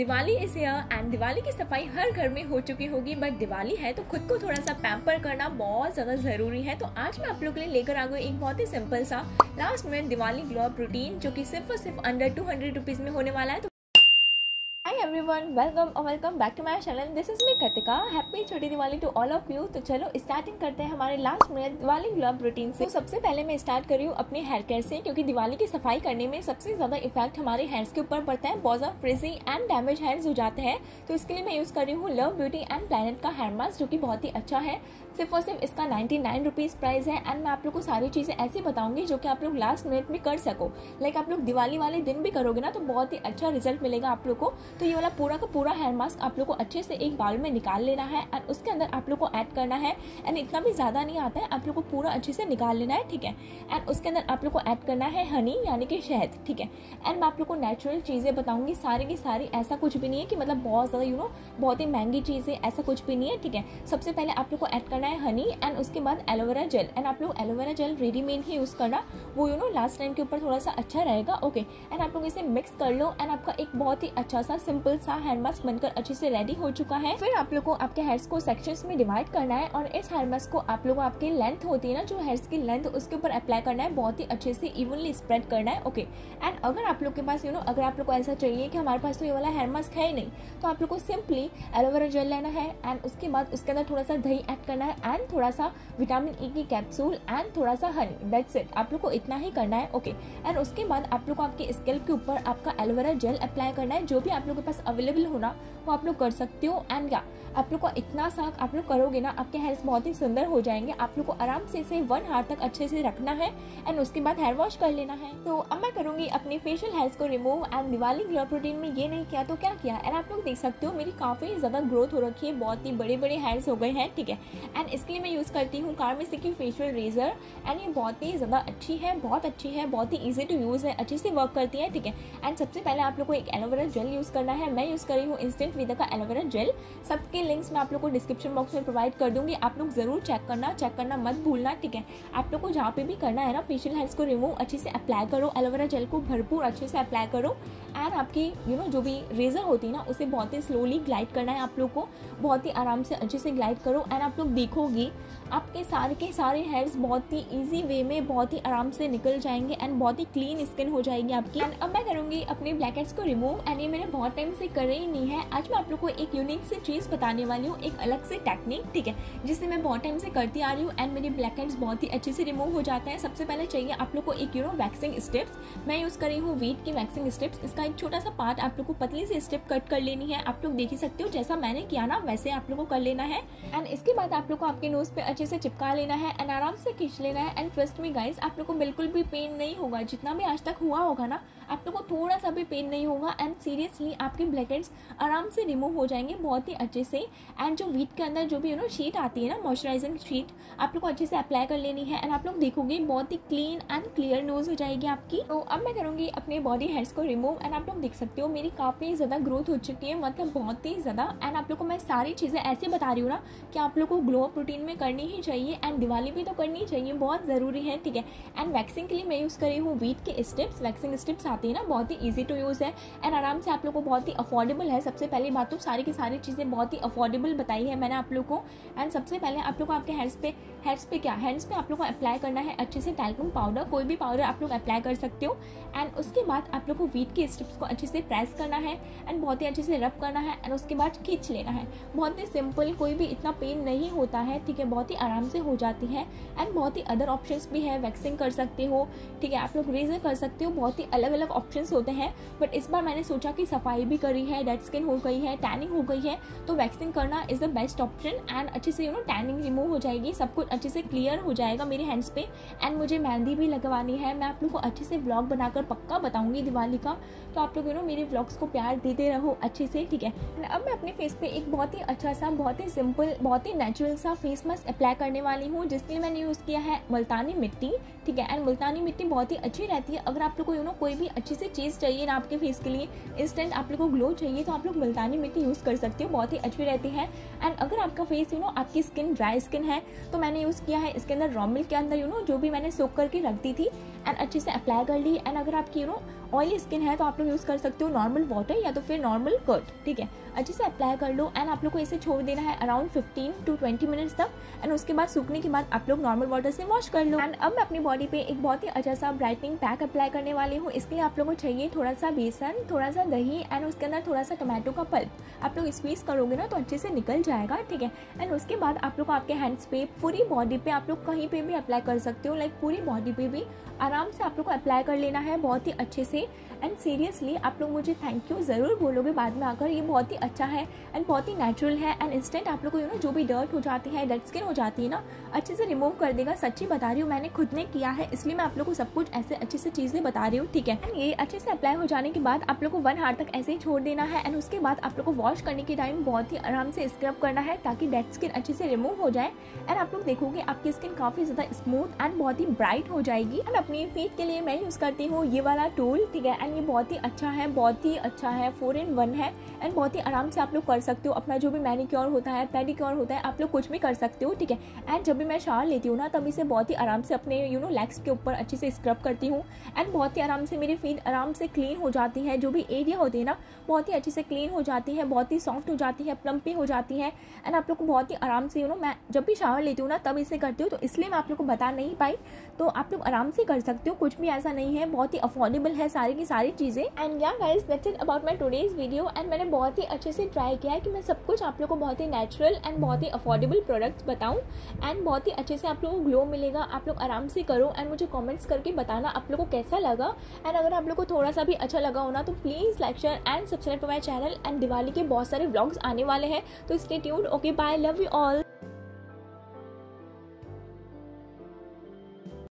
दिवाली इस year and Diwali की सफ़ाई हर घर में हो चुकी होगी बट दिवाली है तो खुद को थोड़ा सा पैम्पर करना बहुत ज़्यादा ज़रूरी है। तो आज मैं आप लोग के लिए लेकर आ गई एक बहुत ही सिंपल सा last minute Diwali glow routine जो कि सिर्फ़ और सिर्फ़ अंडर टू हंड्रेड रुपीज़ में होने वाला है। तो एवरीवन वेलकम और welcome back to my channel this is me Kritika happy छोटी Diwali to all of you तो चलो स्टार्टिंग करते हैं हमारे last minute Diwali glow routine से। तो सबसे पहले मैं स्टार्ट कर रही हूँ अपने हेयर केयर से, क्योंकि दिवाली की सफ़ाई करने में सबसे ज़्यादा इफ़ेक्ट हमारे हेयर्स के ऊपर पड़ता है। बहुत ज़्यादा फ्रिजी एंड डैमेज हेयर्स हो जाते हैं। तो इसके लिए मैं यूज़ कर रही हूँ लव ब्यूटी एंड प्लानट का हेयर मास्क जो कि बहुत ही अच्छा है। सिर्फ़ और सिर्फ़ इसका नाइन्टी नाइन रुपीज़ प्राइस है। एंड मैं आप लोग को सारी चीज़ें ऐसी बताऊँगी जो कि आप लोग लास्ट मिनट में कर सको। लाइक आप लोग दिवाली वाले दिन भी करोगे ना तो बहुत ही अच्छा रिज़ल्ट मिलेगा आप लोग को। तो ये वाला पूरा का पूरा हेयर मास्क आप लोग को अच्छे से एक बाउल में निकाल लेना है एंड उसके अंदर आप लोग को ऐड करना है एंड इतना भी ज़्यादा नहीं आता है, आप लोग को पूरा अच्छे से निकाल लेना है, ठीक है? एंड उसके अंदर आप लोग को ऐड करना है हनी यानी कि शहद, ठीक है? एंड मैं आप लोग को नेचुरल चीज़ें बताऊँगी, सारी की सारी, ऐसा कुछ भी नहीं है कि मतलब बहुत ज़्यादा यू नो बहुत ही महँगी चीज़ है ऐसा कुछ भी नहीं है, ठीक है? सबसे पहले आप लोग को ऐड करना है हनी एंड उसके बाद एलोवेरा जेल एंड आप लोग एलोवेरा जेल रेडीमेड ही यूज़ करना, वो यू नो लास्ट टाइम के ऊपर थोड़ा सा अच्छा रहेगा ओके एंड आप लोग इसे मिक्स कर लो एंड आपका एक बहुत ही अच्छा सा सिंपल सा हेयर मास्क बनकर अच्छे से रेडी हो चुका है। फिर आप लोग को आपके हेयर्स को सेक्शंस में डिवाइड करना है और इस हेयर मास्क को आप लोग आपकी लेंथ होती है ना, जो हेयर्स की लेंथ उसके ऊपर अप्लाई करना है, बहुत ही अच्छे से इवनली स्प्रेड करना है ओके एंड अगर आप लोग के पास यू नो अगर आप लोग को ऐसा चाहिए कि हमारे पास तो ये वाला हेयर मास्क है ही नहीं तो आप लोग को सिंपली एलोवेरा जेल लेना है एंड उसके बाद उसके अंदर थोड़ा सा दही ऐड करना है एंड थोड़ा सा विटामिन ई की कैप्सूल एंड थोड़ा सा हनी दैट्स इट आप लोग को इतना ही करना है ओके एंड उसके बाद आप लोग को आपके स्केल्प के ऊपर आपका एलोवेरा जेल अप्लाई करना है, जो भी आप लोग के पास अवेलेबल होना, वो आप लोग कर सकते हो। एंड क्या आप लोग को इतना सा आप लोग करोगे ना, आपके हेयर्स बहुत ही सुंदर हो जाएँगे। आप लोग को आराम से इसे वन हार तक अच्छे से रखना है एंड उसके बाद हेयर वॉश कर लेना है। तो अब मैं करूँगी अपने फेशियल हेयर्स को remove and Diwali glow routine में ये नहीं किया तो क्या किया? एंड आप लोग देख सकते हो, मेरी काफ़ी ज़्यादा ग्रोथ हो रखी है, बहुत ही बड़े बड़े हेयर्स हो गए हैं, ठीक है? एंड इसके लिए मैं यूज़ करती हूँ कार्मेसी की फेशियल रेजर एंड ये बहुत ही ज़्यादा अच्छी है, बहुत अच्छी है, बहुत ही ईजी टू यूज़ है, अच्छे से वर्क करती है, ठीक है? एंड सबसे पहले आप लोग को एक एलोवेरा जेल यूज़ करना है मैं यूज़ करी हूँ इंस्टेंट विदा का एलोवेरा जेल सबके लिंक्स मैं आप लोग को डिस्क्रिप्शन बॉक्स में प्रोवाइड कर दूँगी. आप लोग ज़रूर चेक करना चेक करना मत भूलना, ठीक है? आप लोग को जहाँ पे भी करना है ना फेशियल हेयर्स को रिमूव अच्छे से अप्लाई करो एलोवेरा जेल को भरपूर अच्छे से अप्लाई करो एंड आपकी यू नो जो भी रेजर होती है ना, उसे बहुत ही स्लोली ग्लाइड करना है आप लोग को. बहुत ही आराम से अच्छे से ग्लाइड करो एंड आप लोग देखोगी, आपके सारे के सारे हेयर्स बहुत ही ईजी वे में बहुत ही आराम से निकल जाएँगे एंड बहुत ही क्लीन स्किन हो जाएगी आपकी. एंड अब मैं करूँगी अपने ब्लैक हेड्स को रिमूव एंड ये मैंने बहुत टाइम से कर रही नहीं है। आज मैं आप लोग को एक यूनिक सी चीज़ बताने वाली हूँ, एक अलग से टेक्निक ठीक है? जिससे मैं बहुत टाइम से करती आ रही हूँ एंड मेरे ब्लैक हेड्स बहुत ही अच्छे से रिमूव हो जाते हैं। सबसे पहले चाहिए आप लोग को एक यूनो वैक्सिंग स्टेप्स मैं यूज़ कर रही हूँ वीट की वैक्सिंग स्टेप्स इसका एक छोटा सा पार्ट आप लोग को पतली सी स्टेप कट कर लेनी है। आप लोग देख ही सकते हो, जैसा मैंने किया ना, वैसे आप लोग को कर लेना है। एंड इसके बाद आप लोग को आपके नोज़ पे अच्छे से चिपका लेना है एंड आराम से खींच लेना है। एंड ट्रस्ट में गाइस आप लोग को बिल्कुल भी पेन नहीं होगा। जितना भी आज तक हुआ होगा ना आप लोग को थोड़ा सा भी पेन नहीं होगा एंड सीरियसली आपके ब्लैक हेड्स आराम से रिमूव हो जाएँगे बहुत ही अच्छे से एंड जो वीट के अंदर जो भी यू नो शीट आती है ना मॉइस्चराइजिंग शीट आप लोग को अच्छे से अप्लाई कर लेनी है एंड आप लोग देखोगे बहुत ही क्लीन एंड क्लियर नोज़ हो जाएगी आपकी। तो अब मैं करूँगी अपने बॉडी हेयर्स को रिमूव एंड आप लोग देख सकते हो मेरी काफ़ी ज़्यादा ग्रोथ हो चुकी है मतलब बहुत ही ज़्यादा एंड आप लोग को मैं सारी चीज़ें ऐसे बता रही हूँ ना कि आप लोग को ग्लो प्रोटीन में करनी ही चाहिए एंड दिवाली भी तो करनी चाहिए, बहुत ज़रूरी है, ठीक है? एंड वैक्सिंग के लिए मैं यूज़ करी हूँ वीट के स्टेप्स वैक्सिंग स्टेप्स आती है ना, बहुत ही ईजी टू यूज़ है। एंड आराम से आप लोग को बहुत ही अफोर्डेबल है। सबसे पहली बात तो सारी की सारी चीज़ें बहुत ही अफोर्डेबल बताई है मैंने आप लोग को। एंड सबसे पहले आप लोग को आपके हेयर्स पे हेड्स पे क्या? हैंड्स पे आप लोग को अप्लाई करना है अच्छे से टैल्कम पाउडर कोई भी पाउडर आप लोग अप्लाई कर सकते हो। एंड उसके बाद आप लोग को वीट के स्टेप्स को अच्छे से प्रेस करना है एंड बहुत ही अच्छे से रब करना है एंड उसके बाद खींच लेना है। बहुत ही सिंपल कोई भी इतना पेन नहीं होता है, ठीक है? बहुत ही आराम से हो जाती है एंड बहुत ही अदर ऑप्शंस भी है वैक्सिंग कर सकते हो, ठीक है? आप लोग रेजर कर सकते हो, बहुत ही अलग अलग ऑप्शंस होते हैं। बट इस बार मैंने सोचा कि सफ़ाई भी करी है डेड स्किन हो गई है टैनिंग हो गई है तो वैक्सिंग करना is the best option and अच्छे से यू नो टैनिंग रिमूव हो जाएगी, सब कुछ अच्छे से क्लियर हो जाएगा मेरे हैंड्स पे। एंड मुझे मेहंदी भी लगवानी है। मैं आप लोग को अच्छे से ब्लॉग बनाकर पक्का बताऊँगी दिवाली का। तो आप लोग यू नो मेरे ब्लॉग्स को प्यार देते रहो अच्छे से, ठीक है? अब मैं अपने फेस पे एक बहुत ही अच्छा सा, बहुत ही सिंपल बहुत ही नेचुरल सा फेस मास्क अप्लाई करने वाली हूँ, जिसके लिए मैंने यूज़ किया है मुल्तानी मिट्टी, ठीक है? एंड मुल्तानी मिट्टी बहुत ही अच्छी रहती है। अगर आप लोग को यू नो कोई भी अच्छी सी चीज़ चाहिए ना आपके फेस के लिए इंस्टेंट आप लोग को ग्लो चाहिए तो आप लोग मुल्तानी मिट्टी यूज़ कर सकते हो। बहुत ही अच्छी रहती है। एंड अगर आपका फेस यू नो आपकी स्किन ड्राई स्किन है तो मैंने यूज़ किया है, इसके अंदर रॉ मिल्क के अंदर यू नो जो भी मैंने सोख करके रख दी थी एंड अच्छे से अप्लाई कर ली। एंड अगर आपकी यू नो ऑयली स्किन है तो आप लोग यूज़ कर सकते हो नॉर्मल वाटर या तो फिर नॉर्मल कर्ट ठीक है? अच्छे से अप्लाई कर लो। एंड आप लोग को इसे छोड़ देना है अराउंड 15 टू 20 मिनट्स तक। एंड उसके बाद सूखने के बाद आप लोग नॉर्मल वाटर से वॉश कर लो। एंड अब मैं अपनी बॉडी पे एक बहुत ही अच्छा सा ब्राइटनिंग पैक अप्लाई करने वाली हूँ। इसके लिए आप लोग को चाहिए थोड़ा सा बेसन, थोड़ा सा दही, एंड उसके अंदर थोड़ा सा टमाटो का पल्प आप लोग स्क्वीज करोगे ना तो अच्छे से निकल जाएगा, ठीक है? एंड उसके बाद आप लोग आपके हैंड्स पे पूरी बॉडी पे आप लोग कहीं पे भी अप्लाई कर सकते हो लाइक पूरी बॉडी पे भी। आराम से आप लोग को अप्लाई कर लेना है बहुत ही अच्छे से। एंड सीरियसली आप लोग मुझे थैंक यू ज़रूर बोलोगे बाद में आकर। ये बहुत ही अच्छा है एंड बहुत ही नेचुरल है एंड इंस्टेंट आप लोग को यू नो जो भी डर्ट हो जाती है डेड स्किन हो जाती है ना, अच्छे से रिमूव कर देगा। सच्ची बता रही हूँ, मैंने खुद ने किया है, इसलिए मैं आप लोग को सब कुछ ऐसे अच्छे से चीज़ें बता रही हूँ, ठीक है? एंड ये अच्छे से अप्लाई हो जाने के बाद आप लोग को वन हार तक ऐसे ही छोड़ देना है एंड उसके बाद आप लोग को वॉश करने के टाइम बहुत ही आराम से स्क्रब करना है ताकि डेड स्किन अच्छे से रिमूव हो जाए। एंड आप लोग देखोगे, आपकी स्किन काफ़ी ज़्यादा स्मूथ एंड बहुत ही ब्राइट हो जाएगी। एंड अपनी फीट के लिए मैं यूज़ करती हूँ ये वाला टूल ठीक है? एंड ये बहुत ही अच्छा है, बहुत ही अच्छा है फोर इन वन है। एंड बहुत ही आराम से आप लोग कर सकते हो, अपना जो भी मैनिक्योर होता है पेडिक्योर होता है, आप लोग कुछ भी कर सकते हो, ठीक है? एंड जब भी मैं शावर लेती हूँ ना, तब इसे बहुत ही आराम से अपने यू नो लेग्स के ऊपर अच्छे से स्क्रब करती हूँ। एंड बहुत ही आराम से मेरी फीट आराम से क्लीन हो जाती है। जो भी एरिया होती है ना, बहुत ही अच्छे से क्लीन हो जाती है, बहुत ही सॉफ्ट हो जाती है प्लम्पी हो जाती है। एंड आप लोग को बहुत ही आराम से यू नो मैं जब भी शावर लेती हूँ ना, तब इसे करती हूँ तो इसलिए मैं आप लोग को बता नहीं पाई। तो आप लोग आराम से कर सकते हो। कुछ भी ऐसा नहीं है। बहुत ही अफोर्डेबल है सारी की सारी चीज़ें। And yeah guys that's it about my today's video and मैंने बहुत ही अच्छे से ट्राई किया है कि मैं सब कुछ आप लोग को बहुत ही नेचुरल एंड बहुत ही अफोर्डेबल प्रोडक्ट्स बताऊँ। एंड बहुत ही अच्छे से आप लोगों को ग्लो मिलेगा। आप लोग आराम से करो। एंड मुझे कॉमेंट्स करके बताना आप लोग को कैसा लगा। एंड अगर आप लोग को थोड़ा सा भी अच्छा लगा होना तो please like share and subscribe to my channel and Diwali के बहुत सारे ब्लॉग्स आने वाले हैं। तो stay tuned okay bye love you all